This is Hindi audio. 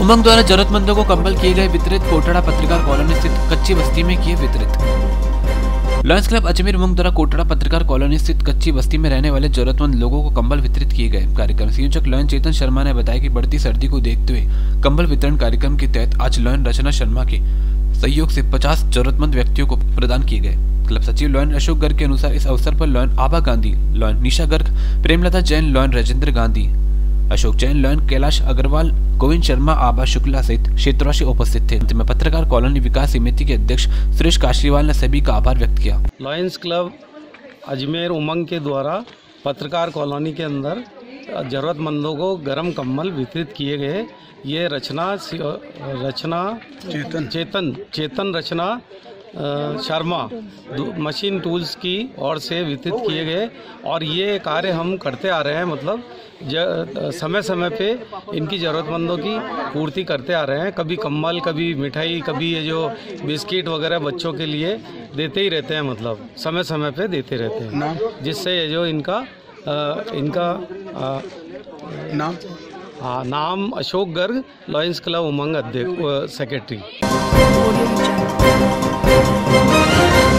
उमंग द्वारा जरूरतमंदों को कंबल किए गए वितरित कोटड़ा पत्रकार कॉलोनी स्थित कच्ची बस्ती में किए वितरित। लॉयंस क्लब अजमेर उमंग द्वारा कोटड़ा पत्रकार कॉलोनी स्थित कच्ची बस्ती में रहने वाले जरूरतमंद लोगों को कंबल वितरित किए गए कार्यक्रम। संयोजक लॉयन चेतन शर्मा ने बताया कि बढ़ती सर्दी को देखते हुए कंबल वितरण कार्यक्रम के तहत आज लॉयन रचना शर्मा के सहयोग से 50 जरूरतमंद व्यक्तियों को प्रदान किए गए। क्लब सचिव लॉयन अशोक गर्ग के अनुसार इस अवसर पर Lion Abha Gandhi Lion Nisha Garg, Premlata Jain Lion Rajendra Gandhi Ashok Jain Lion Kailash Agarwal Govind Sharma Abha Shukla सहित क्षेत्रवासी उपस्थित थे। अंत में पत्रकार कॉलोनी विकास समिति के अध्यक्ष सुरेश काशीवाल ने सभी का आभार व्यक्त किया। लॉयंस क्लब अजमेर उमंग के द्वारा पत्रकार कॉलोनी के अंदर ज़रूरतमंदों को गर्म कम्बल वितरित किए गए। ये रचना रचना चेतन। चेतन चेतन रचना शर्मा मशीन टूल्स की ओर से वितरित किए गए। और ये कार्य हम करते आ रहे हैं मतलब ज, समय समय पे इनकी ज़रूरतमंदों की पूर्ति करते आ रहे हैं। कभी कम्बल कभी मिठाई कभी ये जो बिस्किट वगैरह बच्चों के लिए देते ही रहते हैं मतलब समय समय पे देते रहते हैं। जिससे ये जो इनका आ, इनका आ, नाम? हाँ नाम अशोक गर्ग लॉयंस क्लब उमंग अध्यक्ष सेक्रेटरी